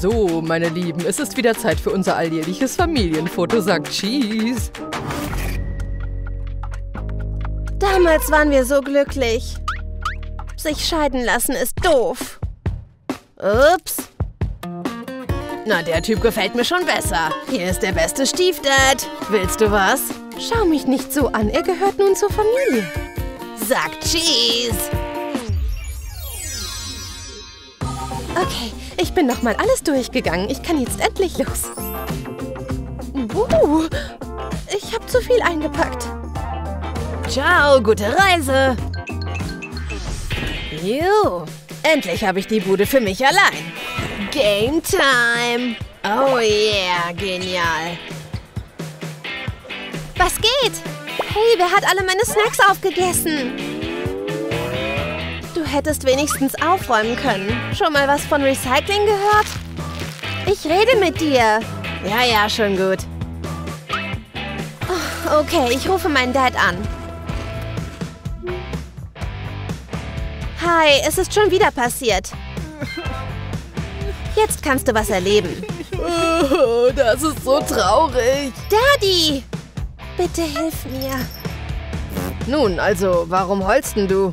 So, meine Lieben, es ist wieder Zeit für unser alljährliches Familienfoto, sagt Cheese. Damals waren wir so glücklich. Sich scheiden lassen ist doof. Ups. Na, der Typ gefällt mir schon besser. Hier ist der beste Stiefdad. Willst du was? Schau mich nicht so an, er gehört nun zur Familie. Sagt Cheese. Okay, ich bin noch mal alles durchgegangen. Ich kann jetzt endlich los. Uh, ich habe zu viel eingepackt. Ciao, gute Reise. Juhu, endlich habe ich die Bude für mich allein. Game Time. Oh yeah, genial. Was geht? Hey, wer hat alle meine Snacks aufgegessen? Du hättest wenigstens aufräumen können. Schon mal was von Recycling gehört? Ich rede mit dir. Ja, ja, schon gut. Oh, okay, ich rufe meinen Dad an. Hi, es ist schon wieder passiert. Jetzt kannst du was erleben. Oh, das ist so traurig. Daddy! Bitte hilf mir. Nun, also, warum heulst denn du?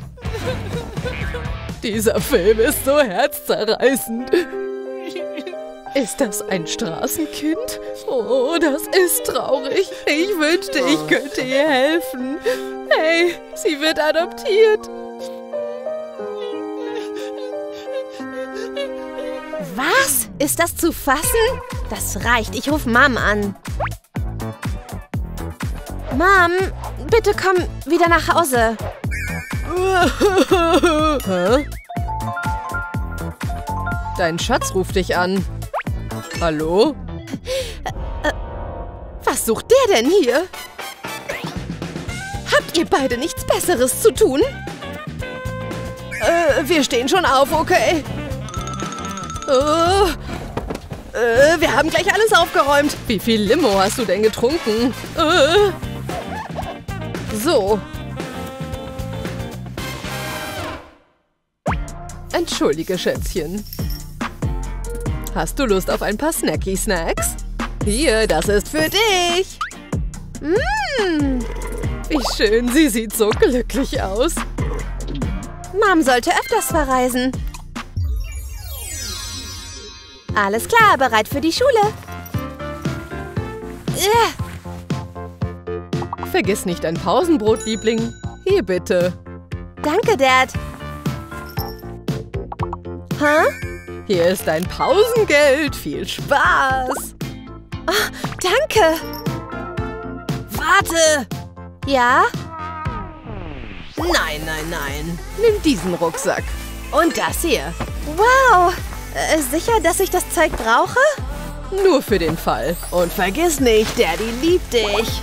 Dieser Film ist so herzzerreißend. Ist das ein Straßenkind? Oh, das ist traurig. Ich wünschte, ich könnte ihr helfen. Hey, sie wird adoptiert. Was? Ist das zu fassen? Das reicht. Ich rufe Mom an. Mom, bitte komm wieder nach Hause. Hä? Dein Schatz ruft dich an. Hallo? Was sucht der denn hier? Habt ihr beide nichts Besseres zu tun? Äh, wir stehen schon auf, okay? Oh, äh, wir haben gleich alles aufgeräumt. Wie viel Limo hast du denn getrunken? Äh. So. Entschuldige, Schätzchen. Hast du Lust auf ein paar Snacky-Snacks? Hier, das ist für dich. Mmm. Wie schön, sie sieht so glücklich aus. Mom sollte öfters verreisen. Alles klar, bereit für die Schule. Äh. Vergiss nicht ein Pausenbrot, Liebling. Hier bitte. Danke, Dad. Hä? Hier ist dein Pausengeld. Viel Spaß. Oh, danke. Warte. Ja? Nein, nein, nein. Nimm diesen Rucksack. Und das hier. Wow. Äh, sicher, dass ich das Zeug brauche? Nur für den Fall. Und vergiss nicht, Daddy liebt dich.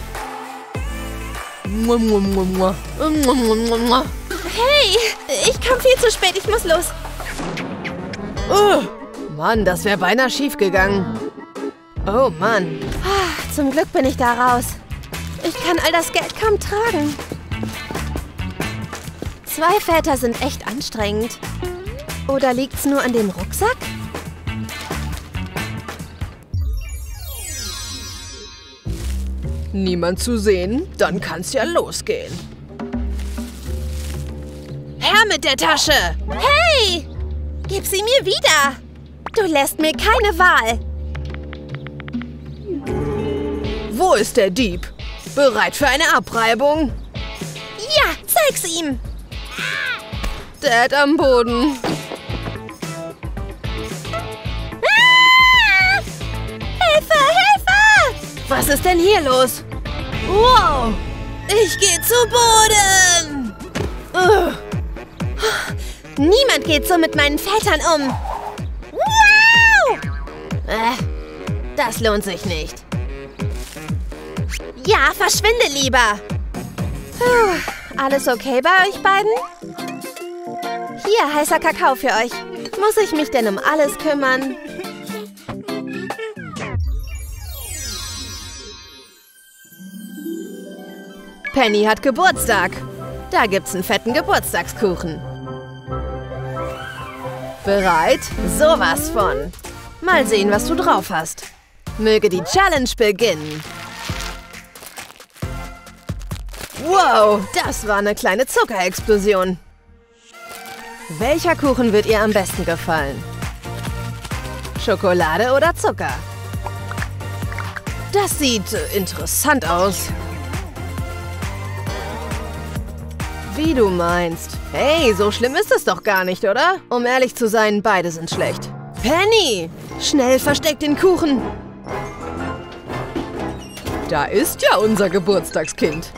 Hey, ich kam viel zu spät. Ich muss los. Oh, Mann, das wäre beinahe schief gegangen. Oh Mann. Ah, zum Glück bin ich da raus. Ich kann all das Geld kaum tragen. Zwei Väter sind echt anstrengend. Oder liegt's nur an dem Rucksack? Niemand zu sehen? Dann kann's ja losgehen. Her mit der Tasche! Hey! Gib sie mir wieder! Du lässt mir keine Wahl. Wo ist der Dieb? Bereit für eine Abreibung? Ja, zeig's ihm! Dad am Boden. Ah! Hilfe, Hilfe! Was ist denn hier los? Wow! Ich gehe zu Boden! Ugh. Niemand geht so mit meinen Vätern um. Wow! Äh, das lohnt sich nicht. Ja, verschwinde lieber. Puh, alles okay bei euch beiden? Hier, heißer Kakao für euch. Muss ich mich denn um alles kümmern? Penny hat Geburtstag. Da gibt's einen fetten Geburtstagskuchen. Bereit? Sowas von. Mal sehen, was du drauf hast. Möge die Challenge beginnen. Wow, das war eine kleine Zuckerexplosion. Welcher Kuchen wird ihr am besten gefallen? Schokolade oder Zucker? Das sieht äh, interessant aus. Wie du meinst. Hey, so schlimm ist es doch gar nicht, oder? Um ehrlich zu sein, beide sind schlecht. Penny! Schnell versteck den Kuchen! Da ist ja unser Geburtstagskind.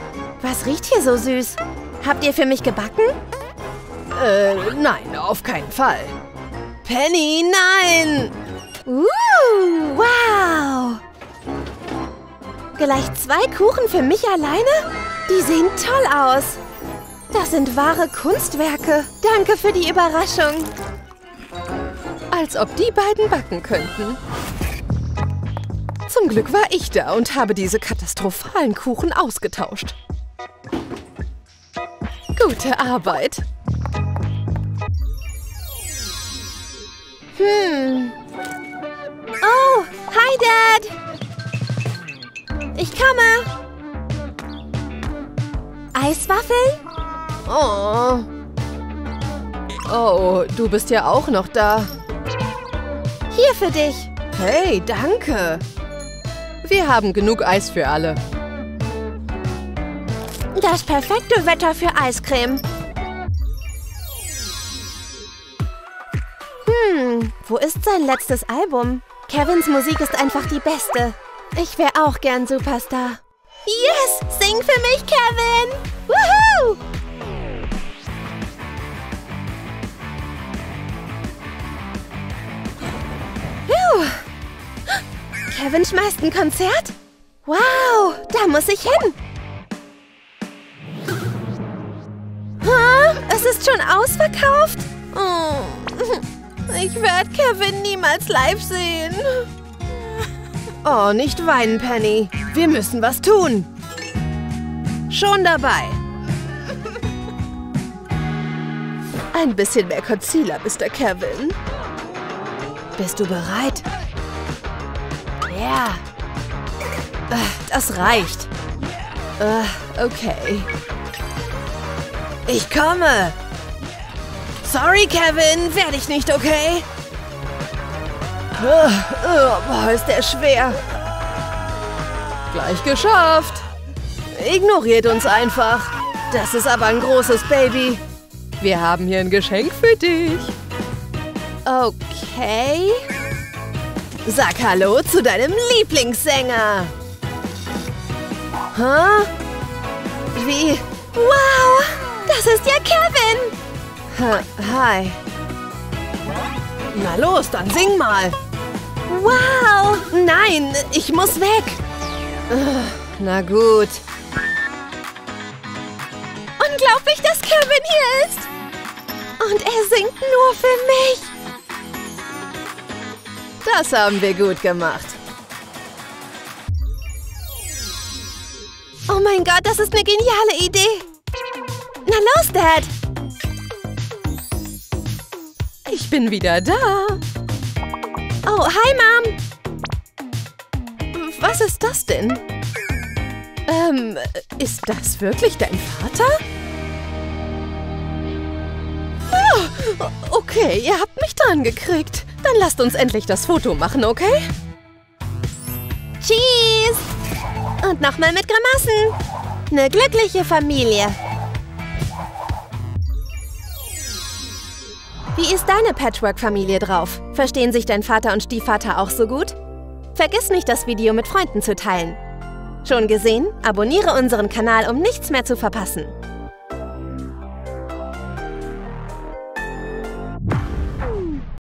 Was riecht hier so süß? Habt ihr für mich gebacken? Äh, nein, auf keinen Fall. Penny, nein! Uh, wow! Gleich zwei Kuchen für mich alleine? Die sehen toll aus. Das sind wahre Kunstwerke. Danke für die Überraschung. Als ob die beiden backen könnten. Zum Glück war ich da und habe diese katastrophalen Kuchen ausgetauscht. Gute Arbeit. Hm. Oh, hi Dad. Ich komme. Eiswaffeln? Oh. Oh, du bist ja auch noch da. Hier für dich. Hey, danke. Wir haben genug Eis für alle. Das perfekte Wetter für Eiscreme. Hm, wo ist sein letztes Album? Kevins Musik ist einfach die beste. Ich wäre auch gern Superstar. Yes! Sing für mich, Kevin! Woohoo! Kevin schmeißt ein Konzert? Wow, da muss ich hin. Ha, es ist schon ausverkauft? Oh, ich werde Kevin niemals live sehen. Oh, nicht weinen, Penny. Wir müssen was tun. Schon dabei. Ein bisschen mehr Concealer, Mr. Kevin. Bist du bereit? Ja. Äh, Das reicht. Äh, Okay. Ich komme. Sorry, Kevin. Werde ich nicht, okay? Boah, ist der schwer. Gleich geschafft. Ignoriert uns einfach. Das ist aber ein großes Baby. Wir haben hier ein Geschenk für dich. Okay. Sag Hallo zu deinem Lieblingssänger. Hä? Wie? Wow, das ist ja Kevin. Ha, Hi. Na los, dann sing mal. Wow. Nein, ich muss weg. Na gut. Unglaublich, dass Kevin hier ist. Und er singt nur für mich. Das haben wir gut gemacht. Oh mein Gott, das ist eine geniale Idee. Na los, Dad. Ich bin wieder da. Oh, hi, Mom. Was ist das denn? Ähm, ist das wirklich dein Vater? Ah, okay, ihr habt mich dran gekriegt. Dann lasst uns endlich das Foto machen, okay? Cheese. Und nochmal mit Grimassen. Eine glückliche Familie. Wie ist deine Patchwork-Familie drauf? Verstehen sich dein Vater und Stiefvater auch so gut? Vergiss nicht, das Video mit Freunden zu teilen. Schon gesehen? Abonniere unseren Kanal, um nichts mehr zu verpassen.